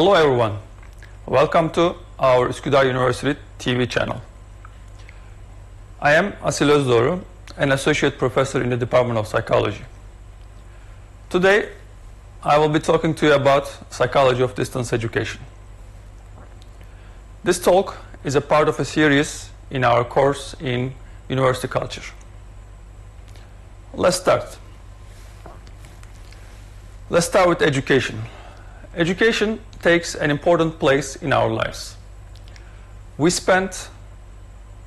Hello everyone. Welcome to our Üsküdar University TV channel. I am Asil Özdoğru, an associate professor in the Department of Psychology. Today, I will be talking to you about psychology of distance education. This talk is a part of a series in our course in university culture. Let's start. Let's start with education. Education takes an important place in our lives. We spent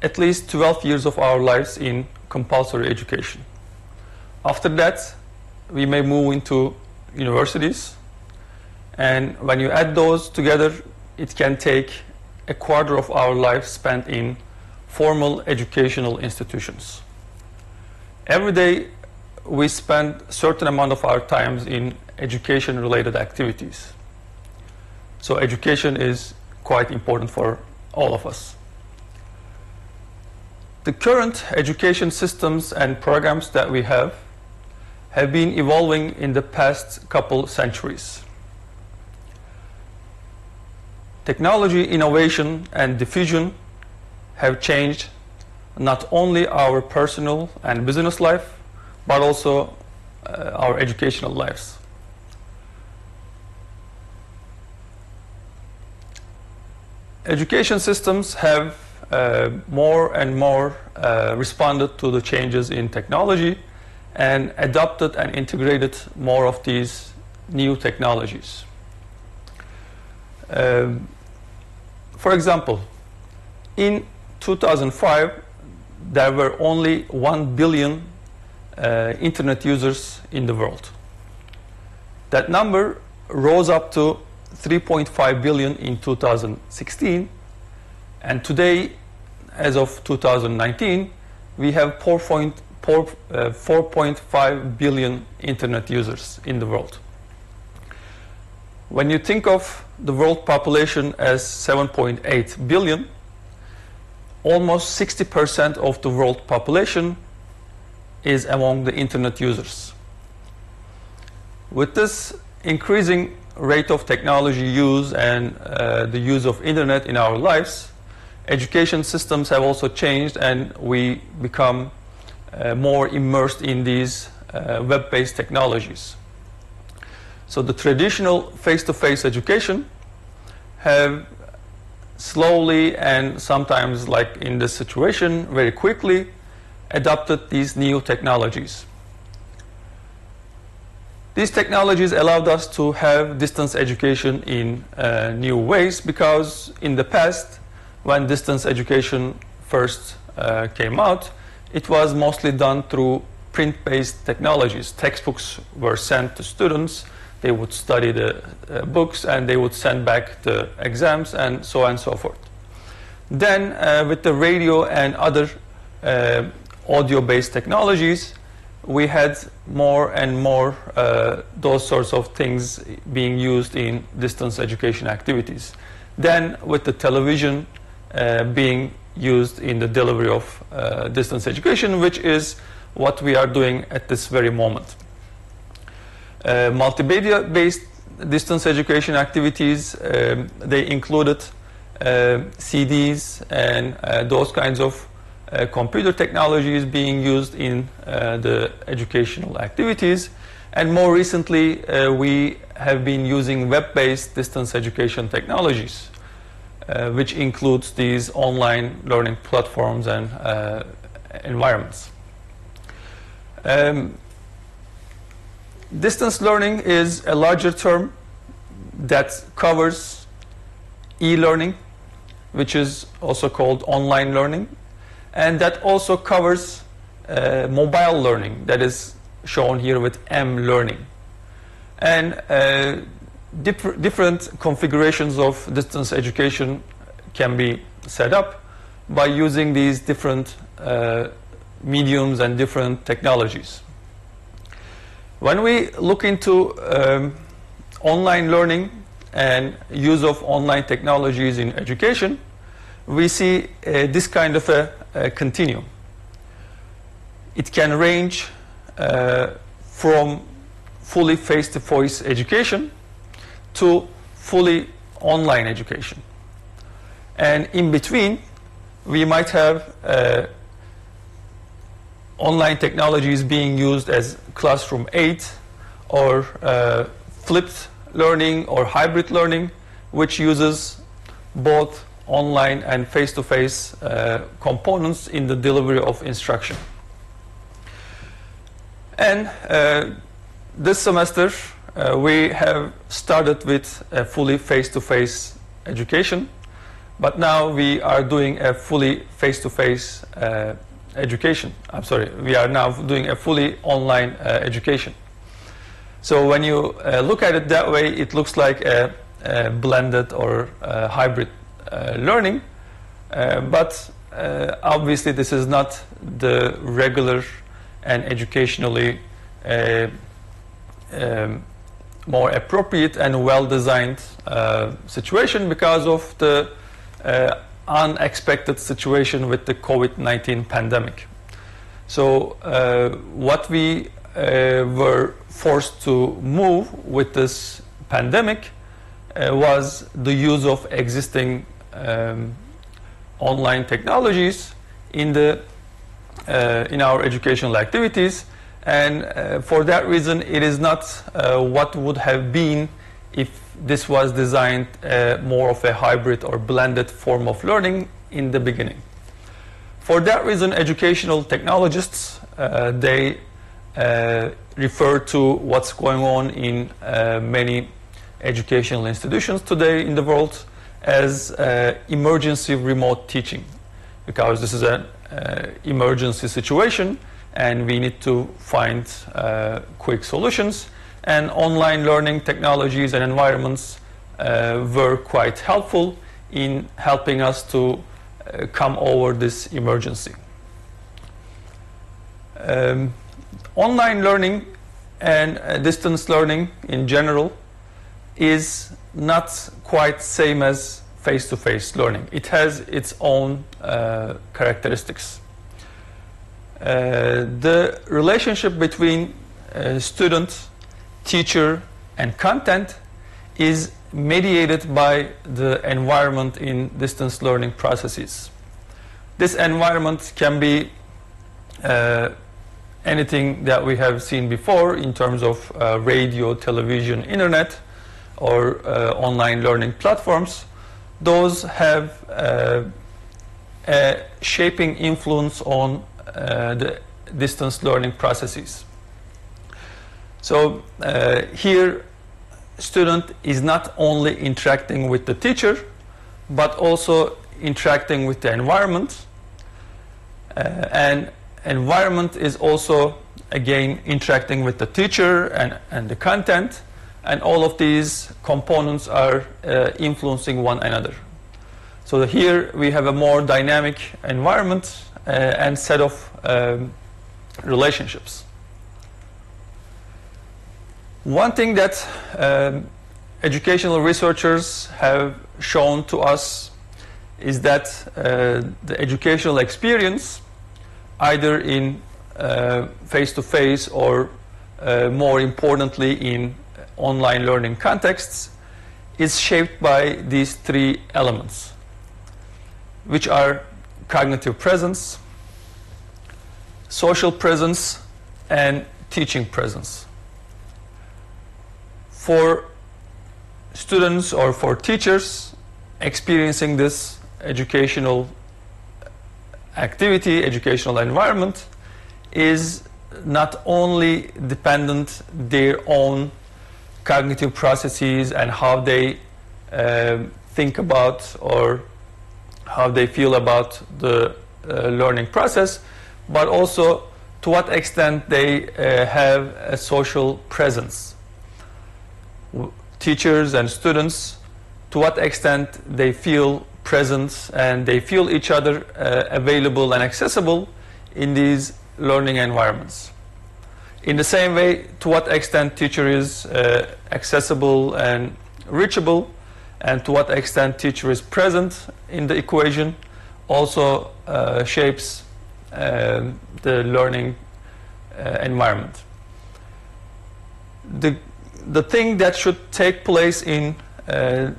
at least 12 years of our lives in compulsory education. After that, we may move into universities, and when you add those together, it can take a quarter of our life spent in formal educational institutions. Every day, we spend certain amount of our times in education related activities. So education is quite important for all of us. The current education systems and programs that we have have been evolving in the past couple centuries. Technology innovation and diffusion have changed not only our personal and business life, but also uh, our educational lives. Education systems have uh, more and more uh, responded to the changes in technology and adopted and integrated more of these new technologies. Um, for example, in 2005, there were only 1 billion uh, internet users in the world. That number rose up to 3.5 billion in 2016, and today, as of 2019, we have 4.5 uh, billion internet users in the world. When you think of the world population as 7.8 billion, almost 60% of the world population is among the internet users. With this increasing rate of technology use and uh, the use of internet in our lives, education systems have also changed and we become uh, more immersed in these uh, web-based technologies. So the traditional face-to-face education have slowly and sometimes like in this situation very quickly adopted these new technologies. These technologies allowed us to have distance education in uh, new ways because in the past, when distance education first uh, came out, it was mostly done through print-based technologies. Textbooks were sent to students, they would study the uh, books and they would send back the exams and so on and so forth. Then uh, with the radio and other uh, audio-based technologies, we had more and more uh, those sorts of things being used in distance education activities. Then, with the television uh, being used in the delivery of uh, distance education, which is what we are doing at this very moment. Uh, multimedia based distance education activities, um, they included uh, CDs and uh, those kinds of uh, computer technology is being used in uh, the educational activities. And more recently, uh, we have been using web-based distance education technologies, uh, which includes these online learning platforms and uh, environments. Um, distance learning is a larger term that covers e-learning, which is also called online learning, and that also covers uh, mobile learning that is shown here with M learning. And uh, diff different configurations of distance education can be set up by using these different uh, mediums and different technologies. When we look into um, online learning and use of online technologies in education, we see uh, this kind of a, a, continuum. It can range uh, from fully face-to-face education to fully online education. And in between, we might have uh, online technologies being used as classroom aid or uh, flipped learning or hybrid learning, which uses both online and face-to-face uh, components in the delivery of instruction. And uh, this semester, uh, we have started with a fully face-to-face education, but now we are doing a fully face-to-face uh, education. I'm sorry, we are now doing a fully online uh, education. So when you uh, look at it that way, it looks like a, a blended or a hybrid learning, uh, but uh, obviously this is not the regular and educationally uh, um, more appropriate and well-designed situation because of the unexpected situation with the COVID-19 pandemic. So uh, what we uh, were forced to move with this pandemic uh, was the use of existing um, online technologies in the uh, in our educational activities and uh, for that reason it is not uh, what would have been if this was designed uh, more of a hybrid or blended form of learning in the beginning. For that reason, educational technologists, uh, they uh, refer to what's going on in many educational institutions today in the world as uh, emergency remote teaching because this is an uh, emergency situation and we need to find quick solutions and online learning technologies and environments uh, were quite helpful in helping us to uh, come over this emergency. Um, online learning and uh, distance learning in general is not quite same as face-to-face -face learning. It has its own uh, characteristics. Uh, the relationship between uh, student teacher, and content is mediated by the environment in distance learning processes. This environment can be uh, anything that we have seen before in terms of uh, radio, television, internet, or uh, online learning platforms. Those have uh, a shaping influence on uh, the distance learning processes. So uh, here, student is not only interacting with the teacher, but also interacting with the environment. Uh, and environment is also, again, interacting with the teacher and, and the content. And all of these components are uh, influencing one another. So here we have a more dynamic environment uh, and set of um, relationships. One thing that um, educational researchers have shown to us is that uh, the educational experience, either in face to face or uh, more importantly in online learning contexts, is shaped by these three elements, which are cognitive presence, social presence, and teaching presence. For students or for teachers experiencing this educational activity, educational environment is not only dependent their own cognitive processes and how they uh, think about or how they feel about the uh, learning process, but also to what extent they uh, have a social presence teachers and students to what extent they feel present and they feel each other uh, available and accessible in these learning environments. In the same way, to what extent teacher is uh, accessible and reachable, and to what extent teacher is present in the equation also uh, shapes uh, the learning uh, environment. The the thing that should take place in uh,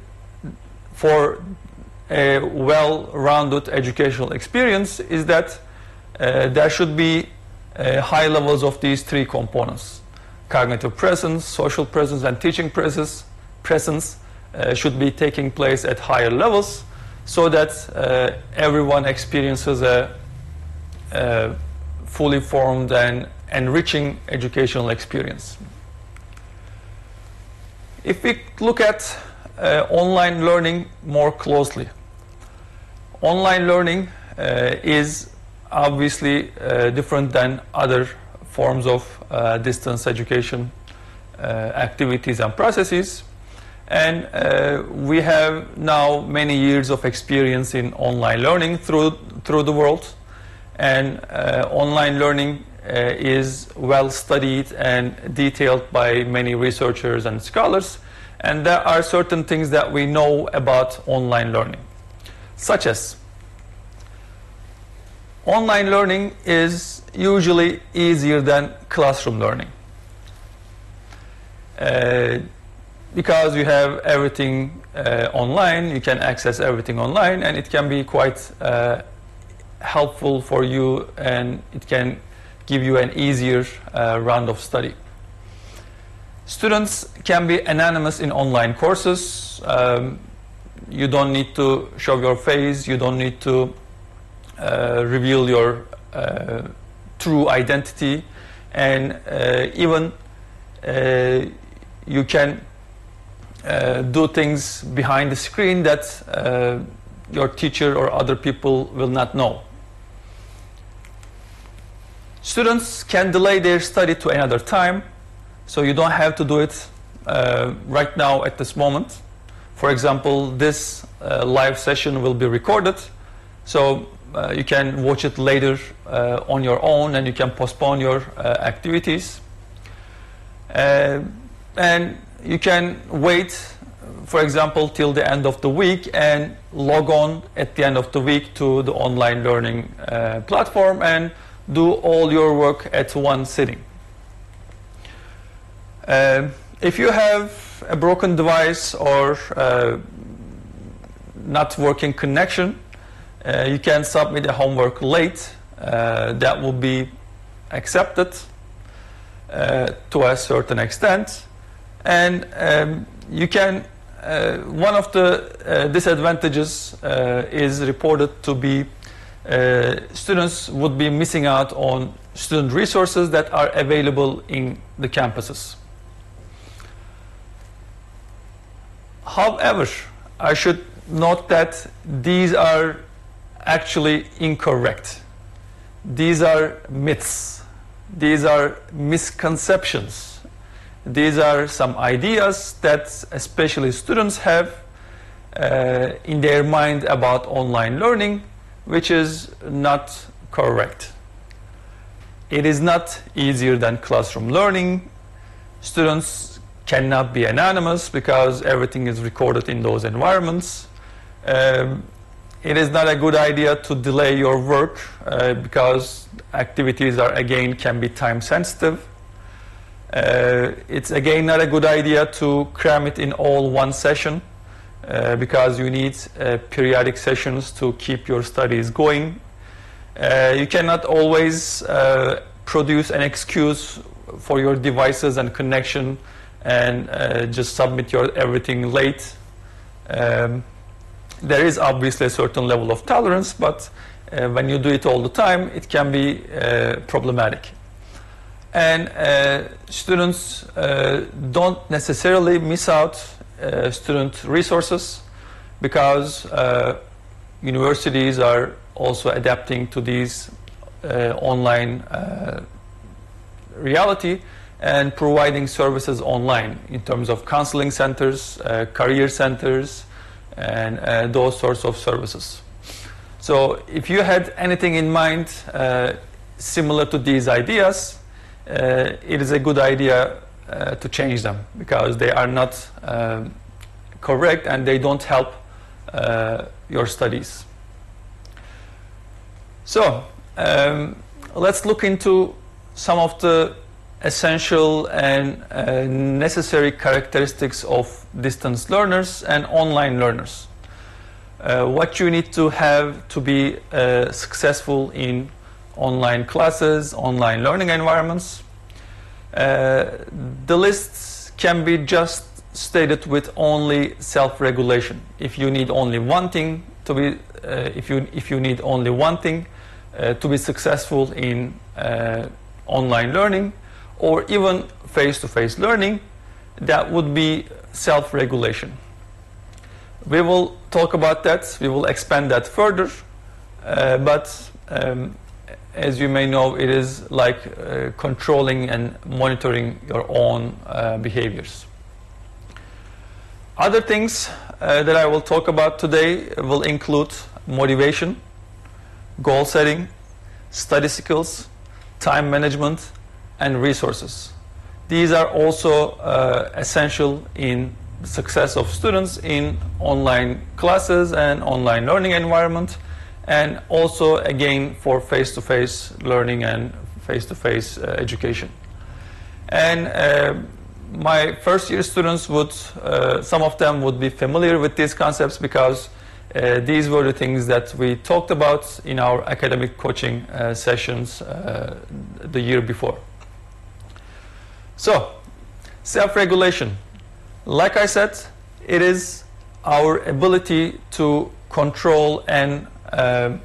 for a well-rounded educational experience is that uh, there should be uh, high levels of these three components. Cognitive presence, social presence, and teaching presence, presence uh, should be taking place at higher levels so that uh, everyone experiences a, a fully formed and enriching educational experience. If we look at uh, online learning more closely, online learning uh, is obviously uh, different than other forms of uh, distance education uh, activities and processes. And we have now many years of experience in online learning through, through the world. And online learning uh, is well studied and detailed by many researchers and scholars. And there are certain things that we know about online learning, such as online learning is usually easier than classroom learning. Uh, because you have everything uh, online, you can access everything online, and it can be quite uh, helpful for you, and it can give you an easier uh, round of study. Students can be anonymous in online courses. Um, you don't need to show your face, you don't need to reveal your uh, true identity, and uh, even uh, you can uh, do things behind the screen that your teacher or other people will not know. Students can delay their study to another time, so you don't have to do it uh, right now at this moment. For example, this uh, live session will be recorded, so uh, you can watch it later uh, on your own and you can postpone your uh, activities. Uh, and you can wait, for example, till the end of the week and log on at the end of the week to the online learning platform and do all your work at one sitting. Uh, if you have a broken device or uh, not working connection, uh, you can submit the homework late. Uh, that will be accepted uh, to a certain extent. And um, you can, uh, one of the disadvantages is reported to be uh, students would be missing out on student resources that are available in the campuses. However, I should note that these are actually incorrect. These are myths. These are misconceptions. These are some ideas that especially students have uh, in their mind about online learning which is not correct. It is not easier than classroom learning. Students cannot be anonymous because everything is recorded in those environments. Um, it is not a good idea to delay your work uh, because activities are again can be time sensitive. Uh, it's again not a good idea to cram it in all one session uh, because you need uh, periodic sessions to keep your studies going. Uh, you cannot always uh, produce an excuse for your devices and connection and just submit your everything late. Um, there is obviously a certain level of tolerance, but uh, when you do it all the time, it can be problematic. And students don't necessarily miss out uh, student resources because uh, universities are also adapting to these uh, online reality and providing services online in terms of counseling centers, uh, career centers, and uh, those sorts of services. So if you had anything in mind uh, similar to these ideas, it is a good idea uh, to change them because they are not uh, correct and they don't help uh, your studies. So um, let's look into some of the essential and uh, necessary characteristics of distance learners and online learners. uh, what you need to have to be uh, successful in online classes, online learning environments. Uh, the lists can be just stated with only self-regulation. If you need only one thing to be, uh, if you if you need only one thing uh, to be successful in online learning, or even face-to-face learning, that would be self-regulation. We will talk about that. We will expand that further, uh, but. Um, as you may know, it is like uh, controlling and monitoring your own uh, behaviors. Other things uh, that I will talk about today will include motivation, goal setting, study skills, time management, and resources. These are also uh, essential in the success of students in online classes and online learning environment and also again for face-to-face learning and face-to-face uh, education. And uh, my first year students would, uh, some of them would be familiar with these concepts because uh, these were the things that we talked about in our academic coaching uh, sessions uh, the year before. So, self-regulation. Like I said, it is our ability to control and uh,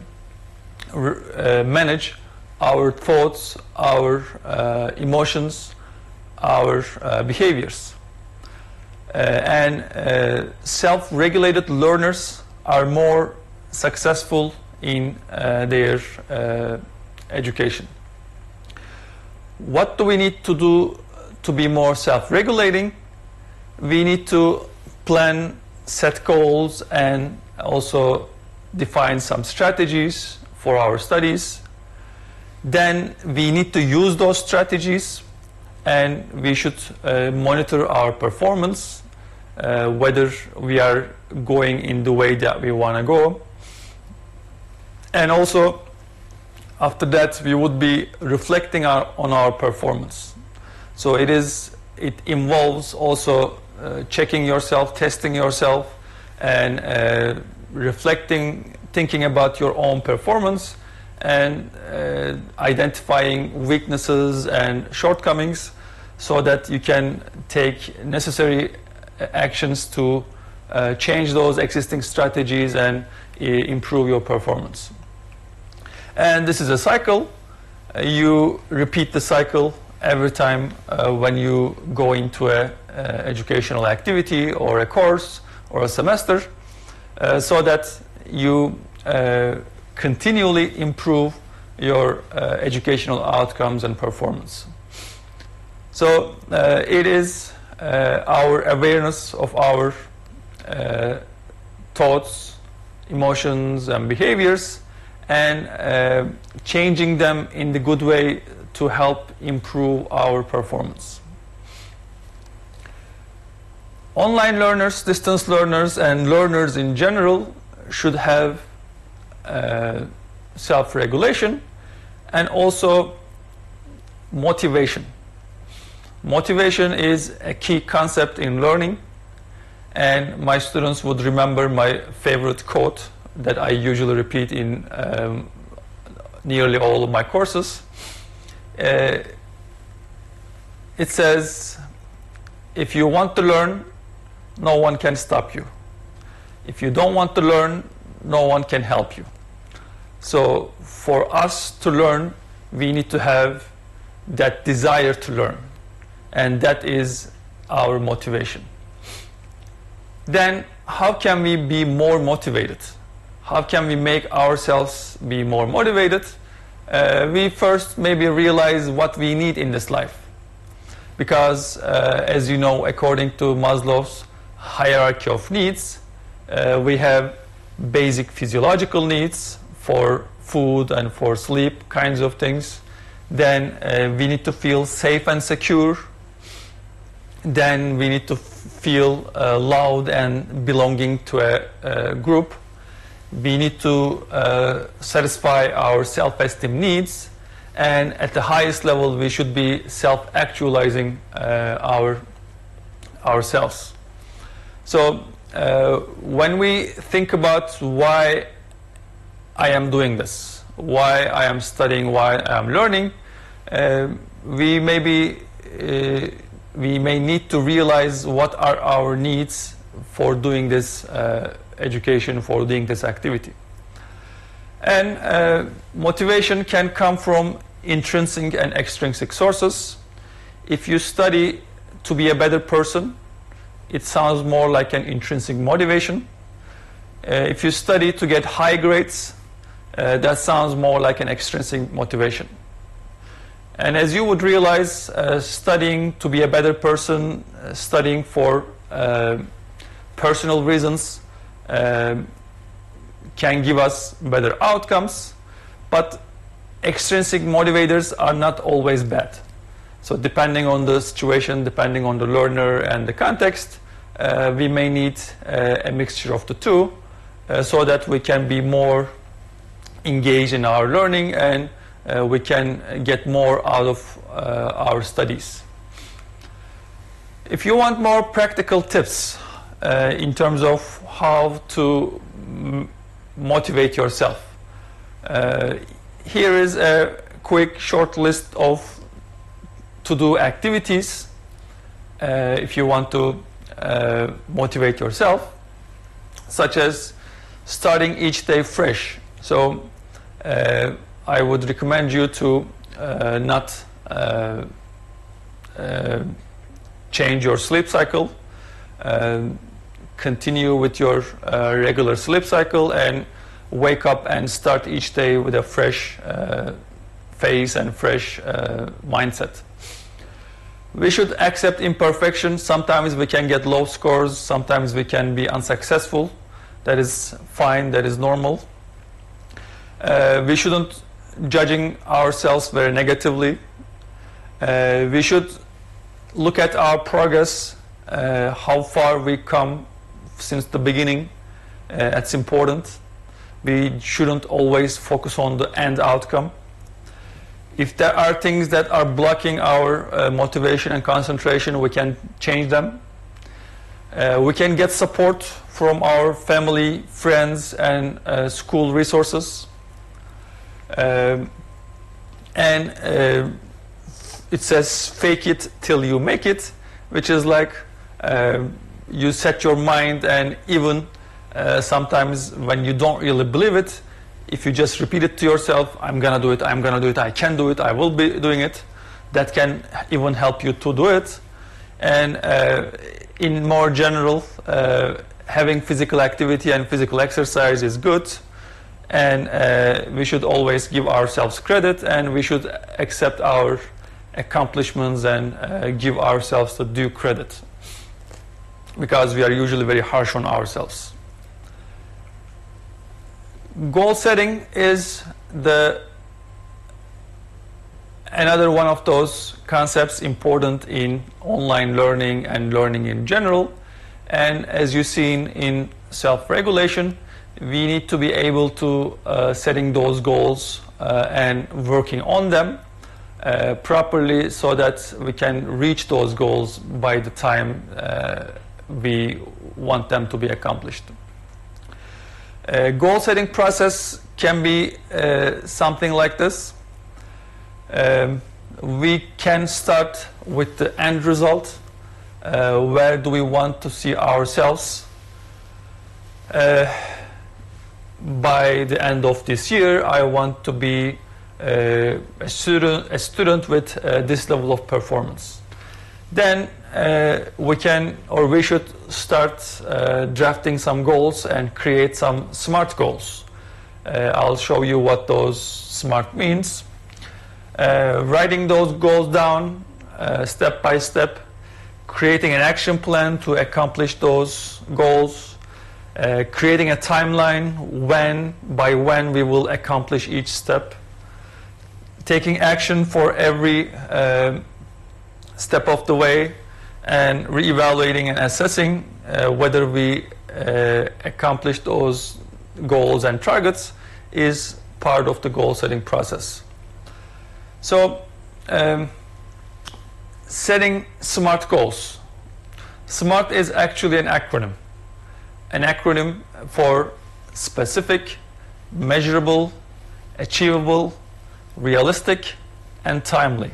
uh, manage our thoughts, our uh, emotions, our behaviors. and self-regulated learners are more successful in their education. What do we need to do to be more self-regulating? We need to plan, set goals, and also define some strategies for our studies. Then we need to use those strategies and we should uh, monitor our performance, uh, whether we are going in the way that we want to go. And also, after that, we would be reflecting our, on our performance. So it is, it involves also uh, checking yourself, testing yourself, and uh, reflecting, thinking about your own performance and uh, identifying weaknesses and shortcomings so that you can take necessary actions to uh, change those existing strategies and uh, improve your performance. And this is a cycle. Uh, you repeat the cycle every time uh, when you go into a uh, educational activity or a course or a semester uh, so that you uh, continually improve your uh, educational outcomes and performance. So uh, it is uh, our awareness of our uh, thoughts, emotions, and behaviors, and changing them in the good way to help improve our performance. Online learners, distance learners, and learners in general should have uh, self-regulation and also motivation. Motivation is a key concept in learning and my students would remember my favorite quote that I usually repeat in um, nearly all of my courses. Uh, it says, if you want to learn, no one can stop you. If you don't want to learn, no one can help you. So for us to learn, we need to have that desire to learn. And that is our motivation. Then how can we be more motivated? How can we make ourselves be more motivated? Uh, we first maybe realize what we need in this life. Because uh, as you know, according to Maslow's hierarchy of needs, uh, we have basic physiological needs for food and for sleep kinds of things. Then uh, we need to feel safe and secure. Then we need to feel uh, loud and belonging to a, a, group. We need to uh, satisfy our self-esteem needs. And at the highest level, we should be self-actualizing uh, our, ourselves. So uh, when we think about why I am doing this, why I am studying, why I am learning, uh, we maybe uh, we may need to realize what are our needs for doing this uh, education, for doing this activity. And uh, motivation can come from intrinsic and extrinsic sources. If you study to be a better person, it sounds more like an intrinsic motivation. Uh, if you study to get high grades, uh, that sounds more like an extrinsic motivation. And as you would realize, uh, studying to be a better person, uh, studying for uh, personal reasons, uh, can give us better outcomes, but extrinsic motivators are not always bad. So depending on the situation, depending on the learner and the context, uh, we may need uh, a mixture of the two uh, so that we can be more engaged in our learning and uh, we can get more out of uh, our studies. If you want more practical tips uh, in terms of how to motivate yourself, here is a quick short list of to do activities uh, if you want to uh, motivate yourself, such as starting each day fresh. So uh, I would recommend you to uh, not uh, uh, change your sleep cycle, continue with your regular sleep cycle, and wake up and start each day with a fresh face and fresh mindset. We should accept imperfection. Sometimes we can get low scores, sometimes we can be unsuccessful. That is fine, that is normal. Uh, we shouldn't judging ourselves very negatively. Uh, we should look at our progress, uh, how far we come since the beginning. Uh, that's important. We shouldn't always focus on the end outcome. If there are things that are blocking our uh, motivation and concentration, we can change them. Uh, we can get support from our family, friends, and uh, school resources. Um, and uh, it says fake it till you make it, which is like uh, you set your mind, and even uh, sometimes when you don't really believe it, if you just repeat it to yourself, I'm gonna do it, I'm gonna do it, I can do it, I will be doing it, that can even help you to do it. And uh, in more general, uh, having physical activity and physical exercise is good. And uh, we should always give ourselves credit and we should accept our accomplishments and uh, give ourselves the due credit because we are usually very harsh on ourselves goal setting is the another one of those concepts important in online learning and learning in general. And as you've seen in self-regulation, we need to be able to uh, setting those goals uh, and working on them uh, properly so that we can reach those goals by the time uh, we want them to be accomplished. Goal setting process can be uh, something like this. Um, we can start with the end result. Uh, where do we want to see ourselves uh, by the end of this year? I want to be uh, a student, a student with uh, this level of performance. Then we can or we should start uh, drafting some goals and create some SMART goals. Uh, I'll show you what those SMART means. Uh, writing those goals down uh, step by step, creating an action plan to accomplish those goals, uh, creating a timeline when, by when we will accomplish each step, taking action for every step of the way, and reevaluating and assessing uh, whether we uh, accomplish those goals and targets is part of the goal setting process. So, um, setting SMART goals. SMART is actually an acronym. an acronym for specific, measurable, achievable, realistic, and timely.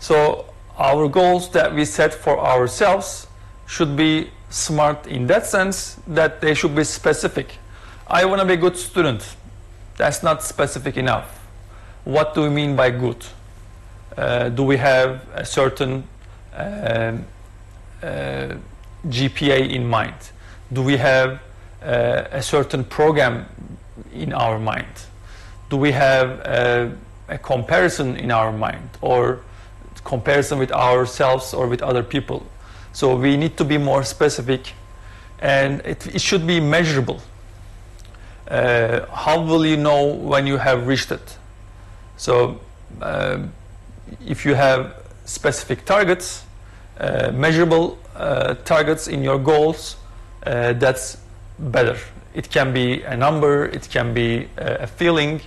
So our goals that we set for ourselves should be smart in that sense that they should be specific. I want to be a good student. That's not specific enough. What do we mean by good? Uh, do we have a certain um, uh, GPA in mind? Do we have uh, a certain program in our mind? Do we have a, a comparison in our mind or comparison with ourselves or with other people? So we need to be more specific and it, it should be measurable. Uh, how will you know when you have reached it? So um, if you have specific targets, uh, measurable uh, targets in your goals, uh, that's better. It can be a number, it can be a feeling,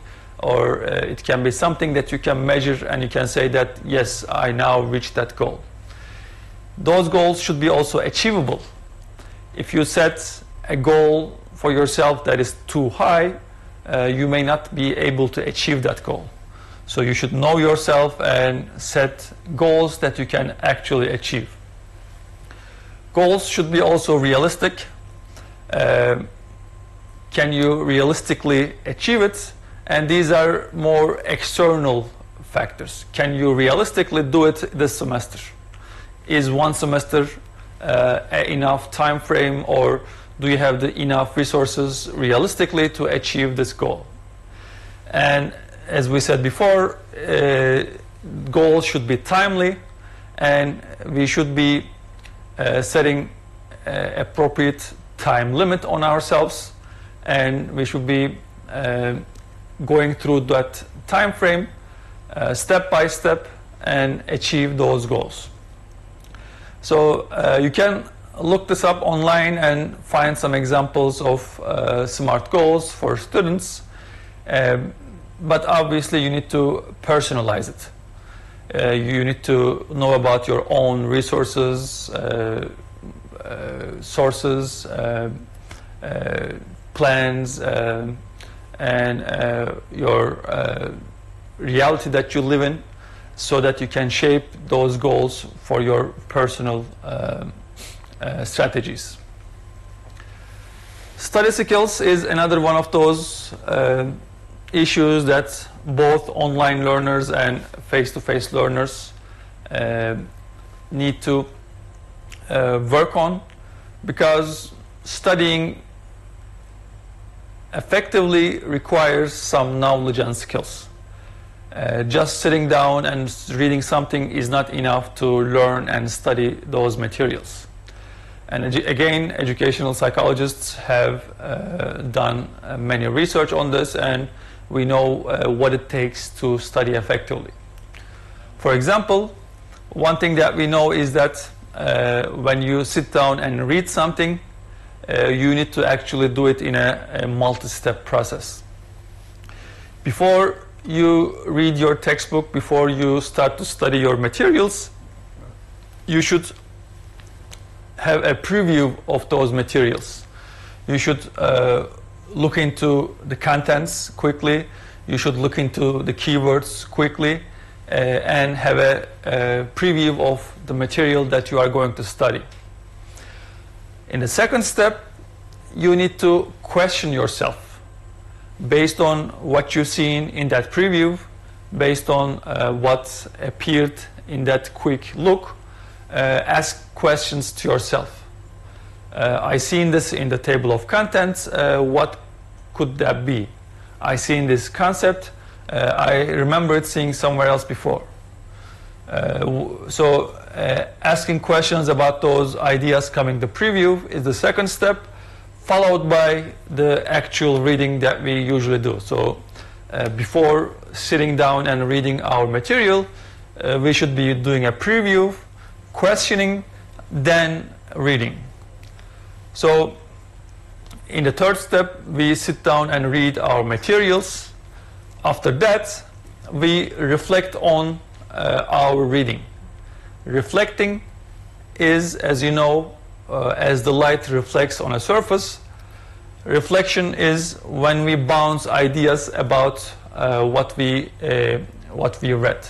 or uh, it can be something that you can measure and you can say that, yes, I now reached that goal. Those goals should be also achievable. If you set a goal for yourself that is too high, uh, you may not be able to achieve that goal. So you should know yourself and set goals that you can actually achieve. Goals should be also realistic. Uh, can you realistically achieve it? And these are more external factors. Can you realistically do it this semester? Is one semester uh, enough time frame or do you have the enough resources realistically to achieve this goal? And as we said before, uh, goals should be timely and we should be uh, setting uh, appropriate time limit on ourselves and we should be uh, going through that time frame uh, step by step and achieve those goals. So uh, you can look this up online and find some examples of SMART goals for students. Um, but obviously you need to personalize it. Uh, you need to know about your own resources, uh, uh, sources, uh, uh, plans, uh, and your reality that you live in so that you can shape those goals for your personal strategies. Study skills is another one of those issues that both online learners and face-to-face learners uh, need to uh, work on because studying effectively requires some knowledge and skills. Uh, just sitting down and reading something is not enough to learn and study those materials. And again, educational psychologists have uh, done uh, many research on this and we know uh, what it takes to study effectively. For example, one thing that we know is that uh, when you sit down and read something, uh, you need to actually do it in a, a multi-step process. Before you read your textbook, before you start to study your materials, you should have a preview of those materials. You should uh, look into the contents quickly. You should look into the keywords quickly uh, and have a, a, preview of the material that you are going to study. In the second step, you need to question yourself based on what you've seen in that preview, based on uh, what appeared in that quick look. Uh, ask questions to yourself. Uh, I seen this in the table of contents. Uh, what could that be? I seen this concept. Uh, I remember it seeing somewhere else before. Uh, so asking questions about those ideas coming the preview is the second step, followed by the actual reading that we usually do. So uh, before sitting down and reading our material, uh, we should be doing a preview, questioning, then reading. So in the third step, we sit down and read our materials. After that, we reflect on uh, our reading. Reflecting is, as you know, uh, as the light reflects on a surface. Reflection is when we bounce ideas about uh, what we uh, what we read.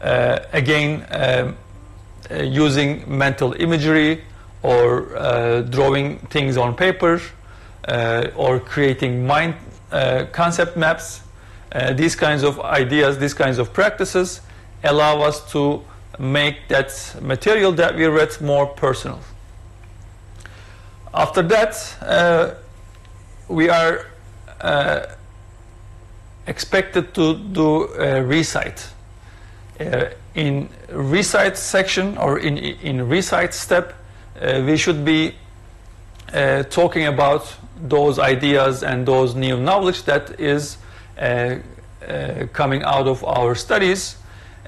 Uh, again, um, uh, using mental imagery or uh, drawing things on paper or creating mind concept maps. these kinds of ideas, these kinds of practices allow us to make that material that we read more personal. After that, uh, we are uh, expected to do a recite. Uh, in recite section or in, in recite step, uh, we should be uh, talking about those ideas and those new knowledge that is uh, coming out of our studies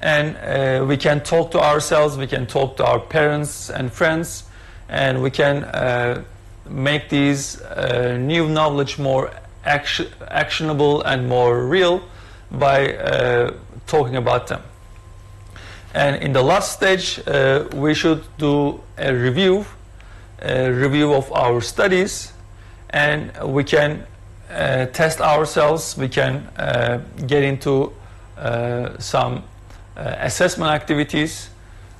and uh, we can talk to ourselves, we can talk to our parents and friends, and we can uh, make these uh, new knowledge more action actionable and more real by uh, talking about them. And in the last stage, uh, we should do a review, a review of our studies, and we can uh, test ourselves, we can get into some assessment activities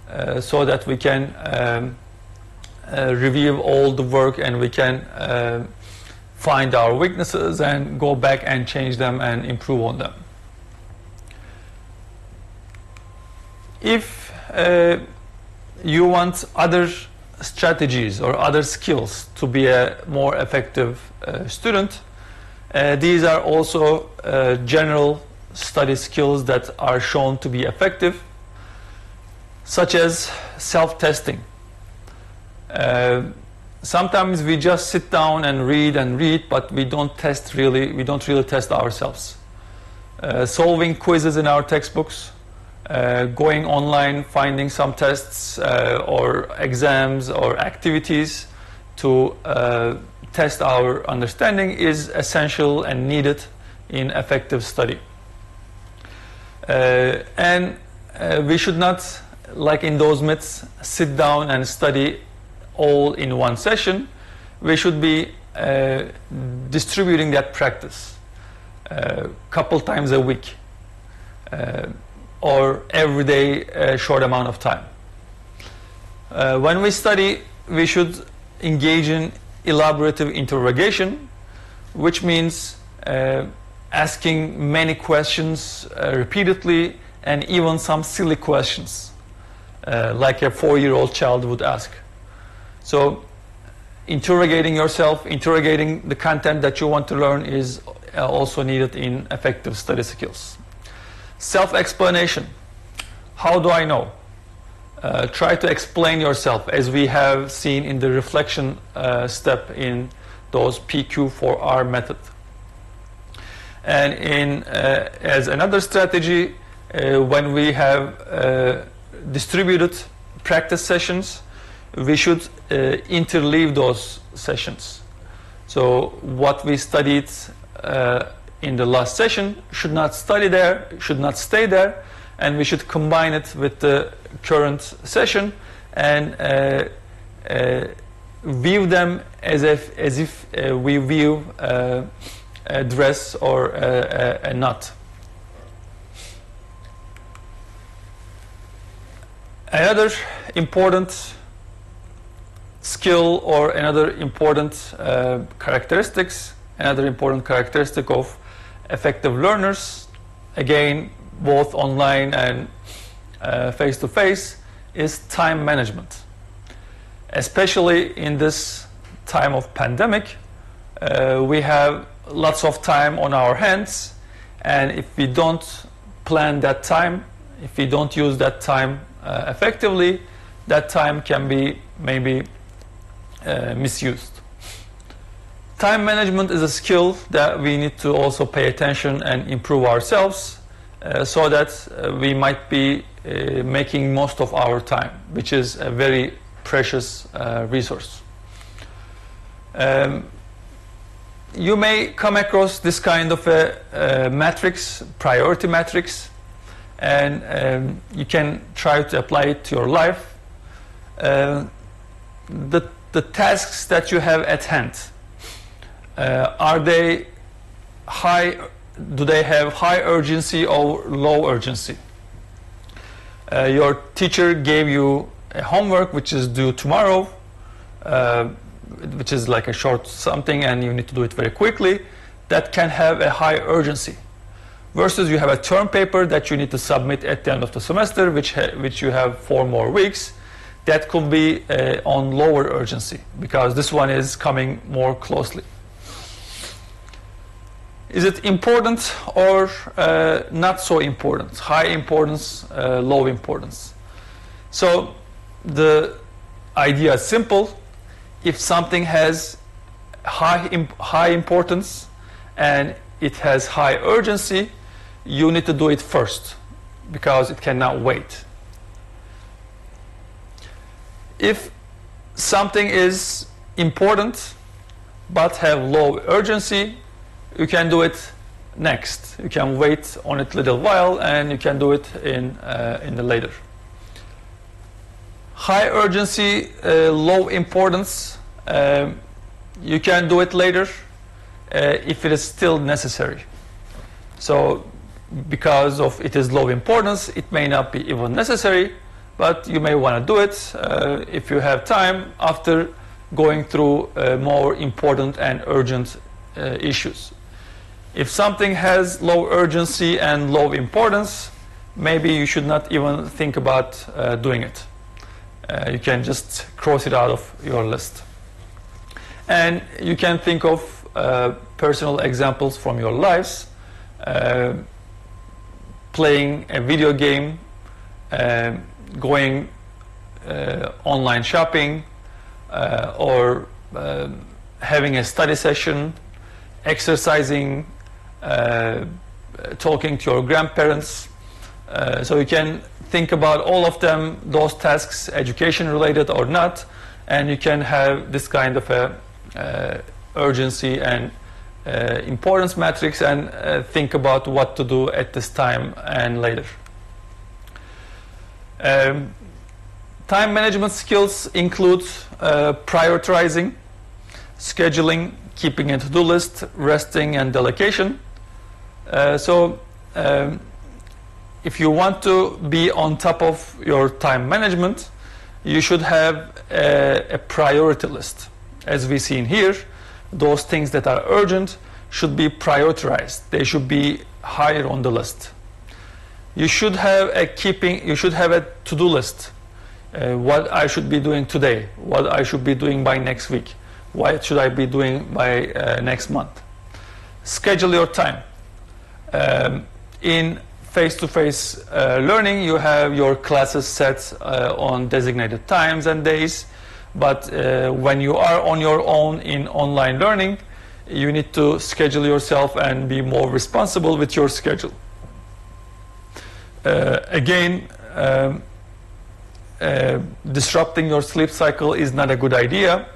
uh, so that we can um, uh, review all the work and we can find our weaknesses and go back and change them and improve on them. If uh, you want other strategies or other skills to be a more effective uh, student, uh, these are also general study skills that are shown to be effective, such as self-testing. Uh, sometimes we just sit down and read and read, but we don't test really, we don't really test ourselves. Uh, solving quizzes in our textbooks, uh, going online, finding some tests uh, or exams or activities to uh, test our understanding is essential and needed in effective study. Uh, and uh, we should not, like in those myths, sit down and study all in one session. We should be uh, distributing that practice a couple times a week or every day a short amount of time. Uh, when we study, we should engage in elaborative interrogation, which means uh, asking many questions uh, repeatedly and even some silly questions uh, like a four-year-old child would ask. So interrogating yourself, interrogating the content that you want to learn is uh, also needed in effective study skills. Self-explanation. How do I know? Uh, try to explain yourself as we have seen in the reflection uh, step in those PQ4R method. And in, uh, as another strategy, uh, when we have uh, distributed practice sessions, we should interleave those sessions. So what we studied in the last session should not study there, should not stay there, and we should combine it with the current session and uh, uh, view them as if, as if uh, we view a dress or a, a, a nut. Another important skill or another important uh, characteristics, another important characteristic of effective learners, again, both online and face to face, is time management. Especially in this time of pandemic, uh, we have lots of time on our hands and if we don't plan that time if we don't use that time uh, effectively that time can be maybe uh, misused. Time management is a skill that we need to also pay attention and improve ourselves uh, so that uh, we might be uh, making most of our time which is a very precious uh, resource. Um, you may come across this kind of a, a matrix, priority matrix, and um, you can try to apply it to your life. Uh, the, the tasks that you have at hand, uh, are they high, do they have high urgency or low urgency? Uh, your teacher gave you a homework which is due tomorrow, uh, which is like a short something and you need to do it very quickly, that can have a high urgency. Versus you have a term paper that you need to submit at the end of the semester, which, which you have four more weeks. That could be uh, on lower urgency because this one is coming more closely. Is it important or uh, not so important? High importance, uh, low importance. So the idea is simple. If something has high, high importance and it has high urgency, you need to do it first because it cannot wait. If something is important but have low urgency, you can do it next. You can wait on it a little while and you can do it in, uh, in the later. High urgency, uh, low importance, um, you can do it later uh, if it is still necessary. So because of it is low importance, it may not be even necessary, but you may want to do it uh, if you have time after going through uh, more important and urgent uh, issues. If something has low urgency and low importance, maybe you should not even think about uh, doing it. Uh, you can just cross it out of your list. And you can think of uh, personal examples from your lives playing a video game, uh, going uh, online shopping, uh, or um, having a study session, exercising, uh, talking to your grandparents. Uh, so you can think about all of them, those tasks, education related or not, and you can have this kind of a uh, urgency and uh, importance matrix and uh, think about what to do at this time and later. Um, time management skills include uh, prioritizing, scheduling, keeping a to-do list, resting, and delegation. Uh, so um, if you want to be on top of your time management, you should have a, a priority list. As we see in here, those things that are urgent should be prioritized. They should be higher on the list. You should have a keeping. You should have a to-do list. Uh, what I should be doing today. What I should be doing by next week. What should I be doing by uh, next month? Schedule your time. Um, in face-to-face uh, learning, you have your classes set uh, on designated times and days. But uh, when you are on your own in online learning, you need to schedule yourself and be more responsible with your schedule. Uh, again, um, uh, disrupting your sleep cycle is not a good idea.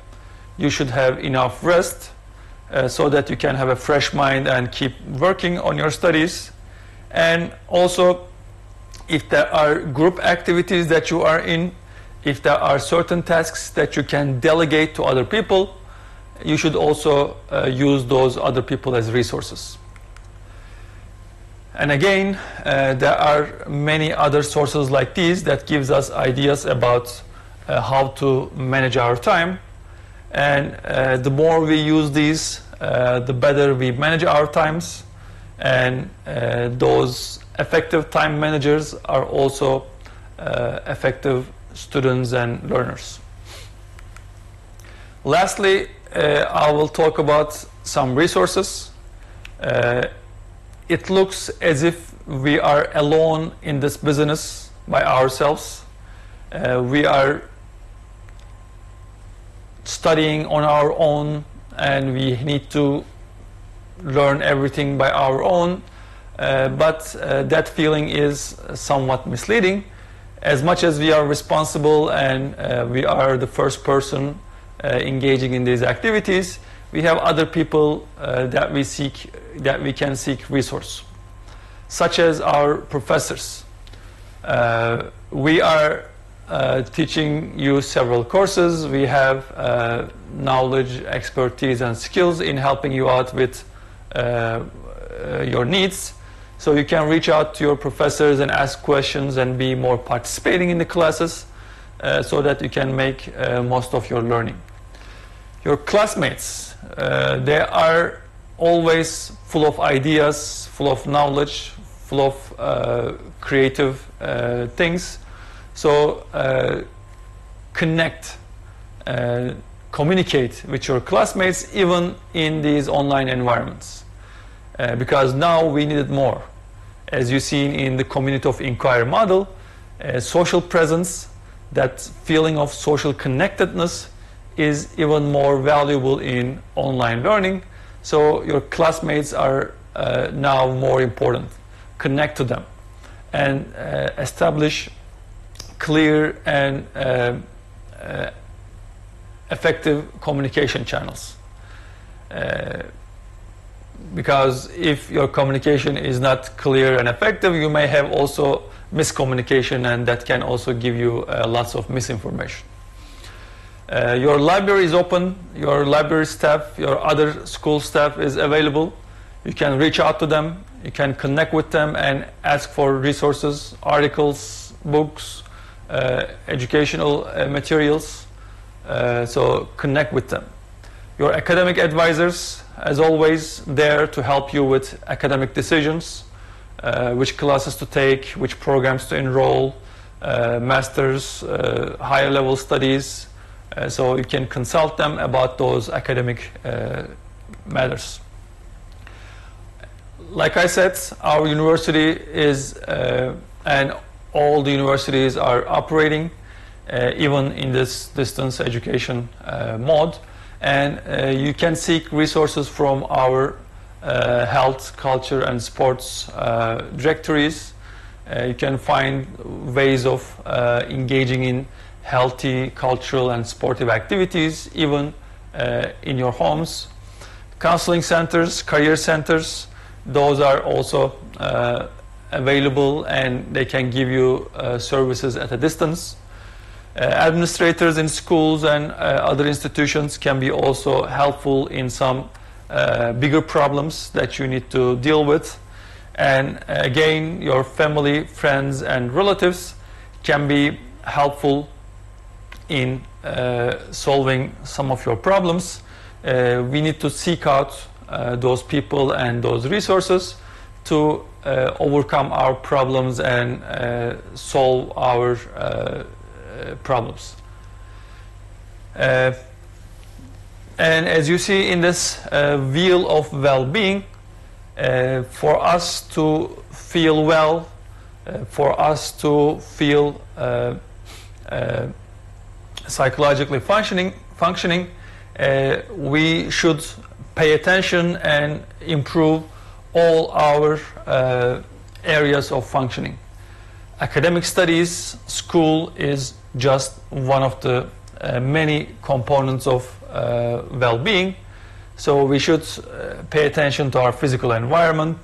You should have enough rest uh, so that you can have a fresh mind and keep working on your studies. And also, if there are group activities that you are in, if there are certain tasks that you can delegate to other people, you should also uh, use those other people as resources. And again, uh, there are many other sources like these that gives us ideas about uh, how to manage our time. And uh, the more we use these, uh, the better we manage our times. And uh, those effective time managers are also effective students and learners. Lastly, uh, I will talk about some resources. Uh, it looks as if we are alone in this business by ourselves. Uh, we are studying on our own and we need to learn everything by our own. Uh, but uh, that feeling is somewhat misleading. As much as we are responsible and uh, we are the first person uh, engaging in these activities, we have other people uh, that we seek, that we can seek resource, such as our professors. Uh, we are teaching you several courses. We have knowledge, expertise, and skills in helping you out with your needs. So you can reach out to your professors and ask questions and be more participating in the classes uh, so that you can make uh, most of your learning. Your classmates, they are always full of ideas, full of knowledge, full of creative things. So uh, connect, uh, communicate with your classmates even in these online environments. Uh, because now we need it more. As you see in the community of inquiry model, uh, social presence, that feeling of social connectedness is even more valuable in online learning. So your classmates are uh, now more important. Connect to them and uh, establish clear and uh, uh, effective communication channels. Because if your communication is not clear and effective, you may have also miscommunication, and that can also give you uh, lots of misinformation. Uh, your library is open, your library staff, your other school staff is available. You can reach out to them, you can connect with them and ask for resources, articles, books, uh, educational uh, materials. Uh, so connect with them. Your academic advisors, as always, there to help you with academic decisions, which classes to take, which programs to enroll, masters, higher level studies, uh, so you can consult them about those academic uh, matters. Like I said, our university is uh, an all the universities are operating, uh, even in this distance education uh, mode. And uh, you can seek resources from our uh, health, culture, and sports uh, directories. Uh, you can find ways of engaging in healthy cultural and sportive activities, even in your homes. Counseling centers, career centers, those are also available and they can give you uh, services at a distance. Uh, administrators in schools and uh, other institutions can be also helpful in some uh, bigger problems that you need to deal with. And uh, again, your family, friends, and relatives can be helpful in uh, solving some of your problems. we need to seek out those people and those resources to uh, overcome our problems and uh, solve our uh, problems. Uh, and as you see in this uh, wheel of well-being, uh, for us to feel well, for us to feel psychologically functioning, functioning uh, we should pay attention and improve all our uh, areas of functioning. Academic studies, school is just one of the uh, many components of uh, well-being. So we should uh, pay attention to our physical environment,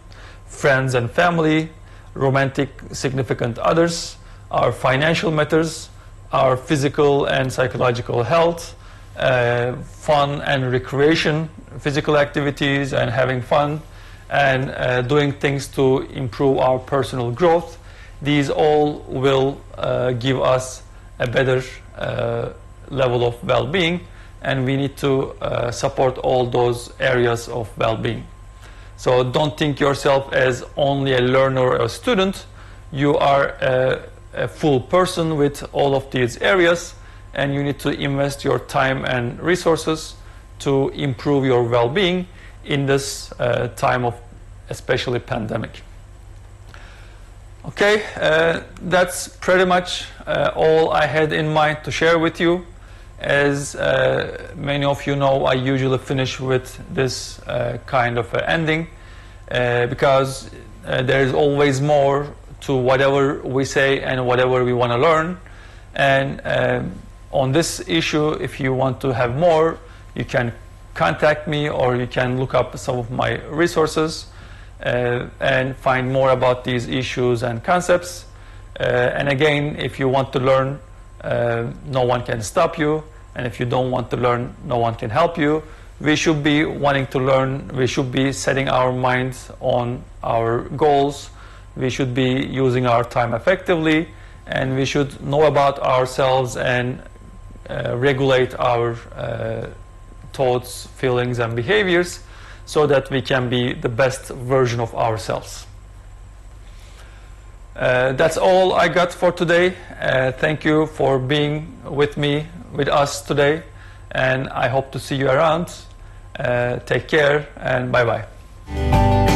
friends and family, romantic significant others, our financial matters, our physical and psychological health, uh, fun and recreation, physical activities and having fun, and uh, doing things to improve our personal growth. These all will uh, give us a better uh, level of well-being and we need to uh, support all those areas of well-being. So don't think yourself as only a learner or a student. You are a, a full person with all of these areas and you need to invest your time and resources to improve your well-being in this uh, time of especially pandemic. Okay, uh, that's pretty much uh, all I had in mind to share with you. As uh, many of you know, I usually finish with this uh, kind of ending uh, because uh, there is always more to whatever we say and whatever we want to learn. And um, on this issue, if you want to have more, you can contact me or you can look up some of my resources and find more about these issues and concepts. Uh, and again, if you want to learn uh, no one can stop you, and if you don't want to learn, no one can help you. We should be wanting to learn, we should be setting our minds on our goals, we should be using our time effectively, and we should know about ourselves and uh, regulate our uh, thoughts, feelings, and behaviors so that we can be the best version of ourselves. Uh, that's all I got for today. Uh, thank you for being with me, with us today, and I hope to see you around. Uh, take care and bye bye.